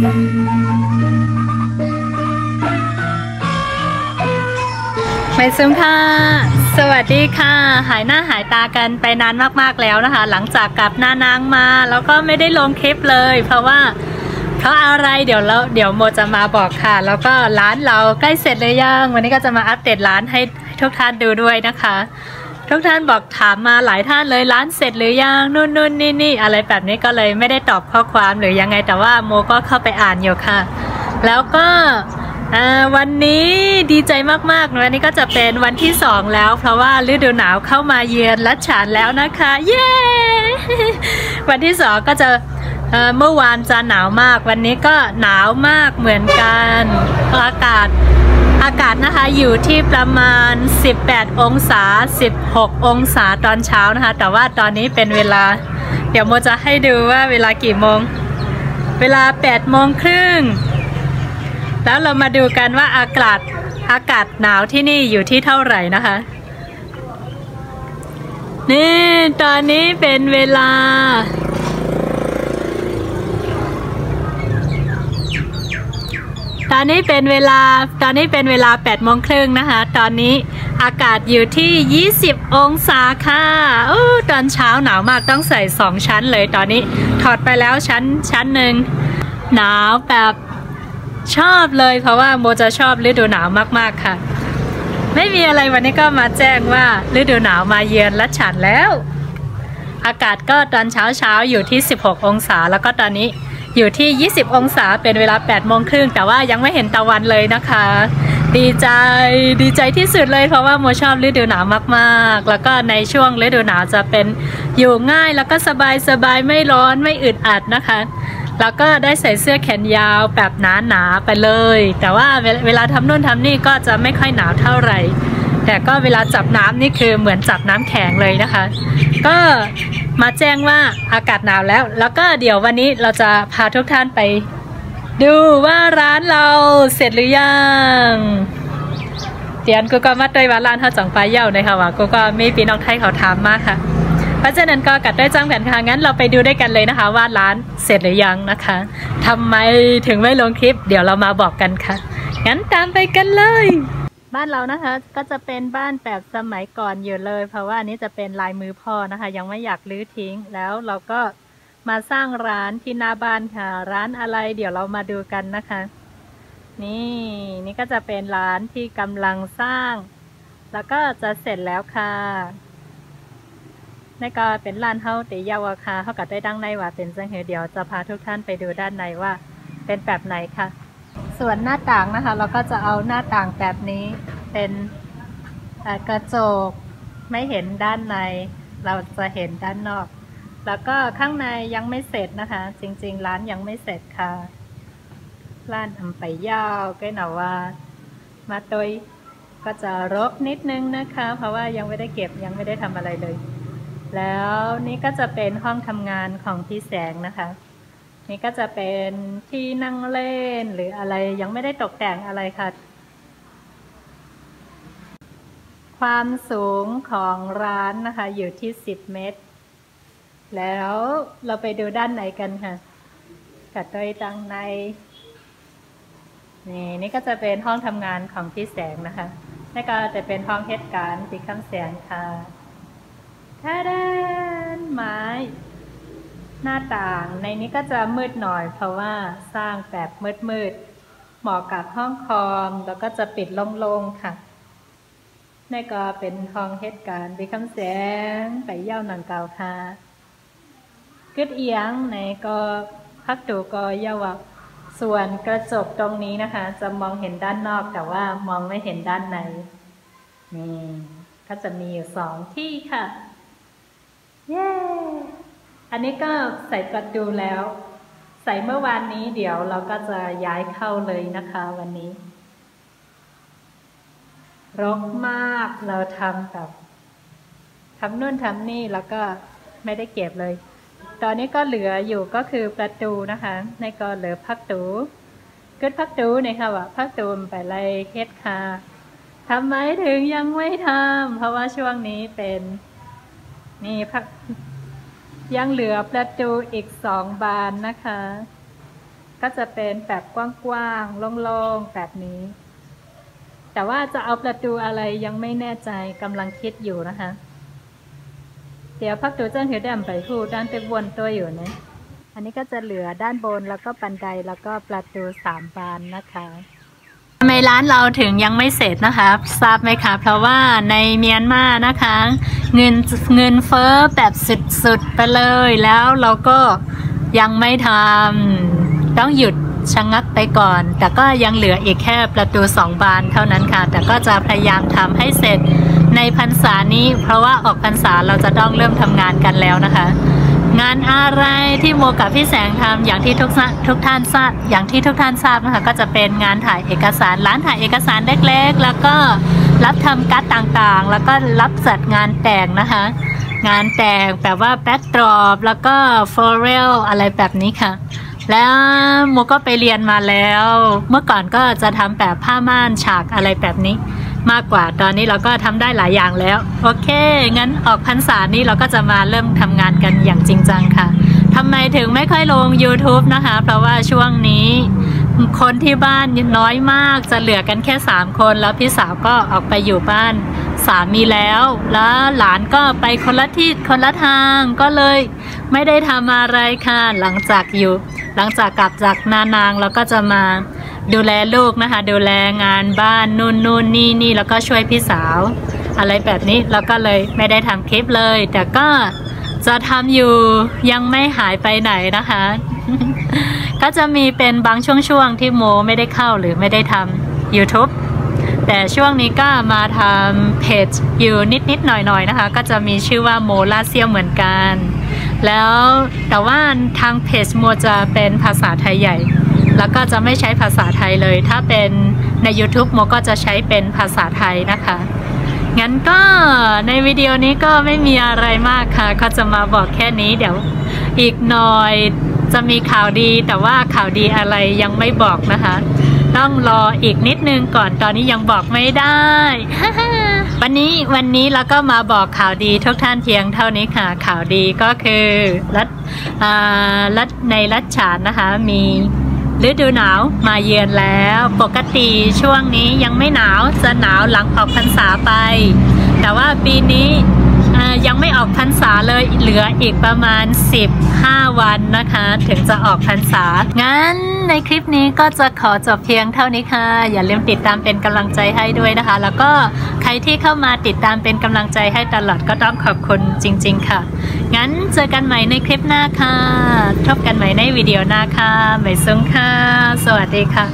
ไม่ซึมค่ะ สวัสดีค่ะ หายหน้าหายตากันไปนานมากๆแล้วนะคะ หลังจากกลับหน้านางมา แล้วก็ไม่ได้ลงคลิปเลย เพราะว่าเพราอะไรเดี๋ยวเราเดี๋ยวโมจะมาบอกค่ะ แล้วก็ร้านเราใกล้เสร็จเลยยังวันนี้ก็จะมาอัปเดตร้านให้ทุกท่านดูด้วยนะคะ ทุกท่านบอกถามมาหลายท่านเลยร้านเสร็จหรือยังนู่นนู่นนี่นี่อะไรแบบนี้ก็เลยไม่ได้ตอบข้อความหรือยังไงแต่ว่าโมก็เข้าไปอ่านอยู่ค่ะ แล้วก็วันนี้ดีใจมากๆวันนี้ก็จะเป็นวันที่สองแล้ว เพราะว่าฤดูหนาวเข้ามาเยือนรัชฉานแล้วนะคะ เย้ วันที่สองก็จะเมื่อวานจะหนาวมาก วันนี้ก็หนาวมากเหมือนกันอากาศ อากาศนะคะอยู่ที่ประมาณ 18 องศา 16 องศาตอนเช้านะคะ แต่ว่าตอนนี้เป็นเวลา เดี๋ยวโมจะให้ดูว่าเวลากี่โมง เวลา 8 โมงครึ่ง แล้วเรามาดูกันว่าอากาศอากาศหนาวที่นี่อยู่ที่เท่าไหร่นะคะ นี่ตอนนี้เป็นเวลา อนนี้เป็นเวลาตอนนี้เป็นเวลา8โมงครึ่งนะคะ ตอนนี้อากาศอยู่ที่ 20 องศาค่ะโอ้ตอนเช้าหนาวมากต้องใส่ 2 ชั้นเลยตอนนี้ถอดไปแล้วชั้นชั้นหนึ่งหนาวแบบชอบเลยเพราะว่าโมจะชอบฤดูหนาวมากๆค่ะ ไม่มีอะไรวันนี้ก็มาแจ้งว่าฤดูหนาวมาเยือนและฉันแล้ว อากาศก็ตอนเช้าเช้าอยู่ที่ 16 องศาแล้วก็ตอนนี้ อยู่ที่ 20 องศาเป็นเวลา8โมงครึ่งแต่ว่ายังไม่เห็นตะวันเลยนะคะ ดีใจดีใจที่สุดเลยเพราะว่าโมชอบฤดูหนาวมากๆ แล้วก็ในช่วงฤดูหนาวจะเป็นอยู่ง่ายแล้วก็สบายสบายไม่ร้อนไม่อึดอัดนะคะแล้วก็ได้ใส่เสื้อแขนยาวแบบหนาๆไปเลย แต่ว่าเวลเวลาทำนู่นทำนี่ก็จะไม่ค่อยหนาวเท่าไหร่ แต่ก็เวลาจับน้ำนี่คือเหมือนจับน้ำแข็งเลยนะคะ ก็มาแจ้งว่าอากาศหนาวแล้ว แล้วก็เดี๋ยววันนี้เราจะพาทุกท่านไป ดูว่าร้านเราเสร็จหรือยังเตียนกูก็มาเตยว่าร้านเขาจังไปเย่าในค่ะว่ากูก็มีพี่น้องไทยเขาถามมากค่ะเพราะฉะนั้นก็กัดด้วยจ้างแผนค่ะ งั้นเราไปดูด้วยกันเลยนะคะ ว่าร้านเสร็จหรือยังนะคะทำไมถึงไม่ลงคลิป เดี๋ยวเรามาบอกกันค่ะ งั้นตามไปกันเลย บ้านเรานะคะ ก็จะเป็นบ้านแบบสมัยก่อนอยู่เลย เพราะว่านี้จะเป็นลายมือพ่อนะคะ ยังไม่อยากรื้อทิ้งแล้วเราก็มาสร้างร้านที่หน้าบ้านค่ะ ร้านอะไรเดี๋ยวเรามาดูกันนะคะ นี่นี่ก็จะเป็นร้านที่กำลังสร้าง แล้วก็จะเสร็จแล้วค่ะนี่ก็เป็นร้านเฮาตียาวาคาเขาก็ได้ดังในว่าเป็นจังเฮเดียวจะพาทุกท่านไปดูด้านในว่า เป็นแบบไหนค่ะ ส่วนหน้าต่างนะคะ เราก็จะเอาหน้าต่างแบบนี้เป็นกระจกไม่เห็นด้านใน เราจะเห็นด้านนอก แล้วก็ข้างในยังไม่เสร็จนะคะ จริง ๆ ร้านยังไม่เสร็จค่ะร้านทำไปยาวก็หนาว่ามาโดยก็จะรกนิดนึงนะคะ เพราะว่ายังไม่ได้เก็บยังไม่ได้ทำอะไรเลย แล้วนี่ก็จะเป็นห้องทำงานของพี่แสงนะคะ นี่ก็จะเป็นที่นั่งเล่นหรืออะไรยังไม่ได้ตกแต่งอะไรค่ะ ความสูงของร้านนะคะ อยู่ที่ 10 เมตร แล้วเราไปดูด้านในกันค่ะกัดโดยดังในนี่นี่ก็จะเป็นห้องทำงานของพี่แสงนะคะนี่ก็จะเป็นห้องเหตุการณ์พี่คำแสงค่ะท่าดานไม้ หน้าต่างในนี้ก็จะมืดหน่อยเพราะว่าสร้างแบบมืดๆเหมาะกับห้องคอม แล้วก็จะปิดโล่งๆค่ะนี่ก็เป็นห้องเหตุการณ์พี่คำแสงไปเย่าหนังเก่าค่ะกึดเอียงในก็พักตูก็เย่าว่าส่วนกระจกตรงนี้นะคะ จะมองเห็นด้านนอกแต่ว่ามองไม่เห็นด้านในนี่ก็จะมีอยู่สองที่ค่ะ เย้ อันนี้ก็ใส่ประตูแล้ว ใส่เมื่อวานนี้เดี๋ยวเราก็จะย้ายเข้าเลยนะคะวันนี้ รกมากเราทำแบบทำนู่นทำนี่แล้วก็ไม่ได้เก็บเลย ตอนนี้ก็เหลืออยู่ก็คือประตูนะคะ ในก็เหลือพักตูกึดพักตูนี่ยค่ะว่าพักตูมไปไล่เฮ็ดค่ะทำไมถึงยังไม่ทำเพราะว่าช่วงนี้เป็น นี่พัก ยังเหลือประตูอีกสองบานนะคะ ก็จะเป็นแบบกว้างๆโล่งๆแบบนี้ แต่ว่าจะเอาประตูอะไรยังไม่แน่ใจกำลังคิดอยู่นะคะ เดี๋ยวพักตัวเจ้าเหียวดำไปพูดด้านไปวนตัวอยู่นะอันนี้ก็จะเหลือด้านบนแล้วก็บันไดแล้วก็ประตูสามบานนะคะ ทำไมร้านเราถึงยังไม่เสร็จนะคะ ทราบไหมคะเพราะว่าในเมียนมานะคะ เงินเงินเฟ้อแบบสุดๆไปเลยแล้วเราก็ยังไม่ทำต้องหยุดชะงงักไปก่อน แต่ก็ยังเหลืออีกแค่ประตูสองบานเท่านั้นค่ะ แต่ก็จะพยายามทำให้เสร็จในพรรษานี้ เพราะว่าออกพรรษาเราจะต้องเริ่มทำงานกันแล้วนะคะ งานอะไรที่โมกับพี่แสงทำอย่างที่ทุกทุกท่านทราบอย่างที่ทุกท่านทราบนะคะก็จะเป็นงานถ่ายเอกสารร้านถ่ายเอกสารเล็กๆ แล้วก็รับทำการ์ดต่างๆ แล้วก็รับจัดงานแต่งนะคะ งานแต่งแบบว่า backdrop แล้วก็ floral อะไรแบบนี้ค่ะ แล้วโมก็ไปเรียนมาแล้ว เมื่อก่อนก็จะทำแบบผ้าม่านฉากอะไรแบบนี้ มากกว่า ตอนนี้เราก็ทำได้หลายอย่างแล้ว โอเค งั้นออกพรรษานี้เราก็จะมาเริ่มทำงานกันอย่างจริงจังค่ะทำไมถึงไม่ค่อยลง YouTube นะคะ เพราะว่าช่วงนี้คนที่บ้านน้อยมากจะเหลือกันแค่ 3 คน แล้วพี่สาวก็ออกไปอยู่บ้านสามีแล้ว แล้วหลานก็ไปคนละที่คนละทางก็เลยไม่ได้ทำอะไรค่ะ หลังจากอยู่ หลังจากกลับจากนานางเราก็จะมา ดูแลลูกนะคะ ดูแลงานบ้านนู่นนู่นนี่นี่แล้วก็ช่วยพี่สาว อะไรแบบนี้แล้วก็เลยไม่ได้ทำคลิปเลย แต่ก็จะทำอยู่ยังไม่หายไปไหนนะคะ ก็จะมีเป็นบางช่วงๆที่โมไม่ได้เข้าหรือไม่ได้ทำ YouTube แต่ช่วงนี้ก็มาทำเพจอยู่นิดๆหน่อยๆนะคะ ก็จะมีชื่อว่าโมลาเซียเหมือนกัน แล้วแต่ว่าทางเพจโมจะเป็นภาษาไทยใหญ่ แล้วก็จะไม่ใช้ภาษาไทยเลย ถ้าเป็นใน YouTube โมก็จะใช้เป็นภาษาไทยนะคะ งั้นก็ในวิดีโอนี้ก็ไม่มีอะไรมากค่ะ ก็จะมาบอกแค่นี้เดี๋ยวอีกหน่อยจะมีข่าวดีแต่ว่าข่าวดีอะไรยังไม่บอกนะคะ ต้องรออีกนิดนึงก่อนตอนนี้ยังบอกไม่ได้ วันนี้วันนี้เราก็มาบอกข่าวดีทุกท่านเพียงเท่านี้ค่ะ ข่าวดีก็คือรัฐรัฐในรัฐฉานนะคะมี ฤดูหนาวมาเยือนแล้ว ปกติช่วงนี้ยังไม่หนาวจะหนาวหลังออกพรรษาไป แต่ว่าปีนี้ ยังไม่ออกพรรษาเลยเหลืออีกประมาณ 15 วันนะคะ ถึงจะออกพรรษา งั้นในคลิปนี้ก็จะขอจบเพียงเท่านี้ค่ะ อย่าลืมติดตามเป็นกำลังใจให้ด้วยนะคะ แล้วก็ใครที่เข้ามาติดตามเป็นกำลังใจให้ตลอดก็ต้องขอบคุณจริง ๆ ค่ะ งั้นเจอกันใหม่ในคลิปหน้าค่ะพบกันใหม่ในวิดีโอหน้าค่ะไม่ซุ้งค่ะ สวัสดีค่ะ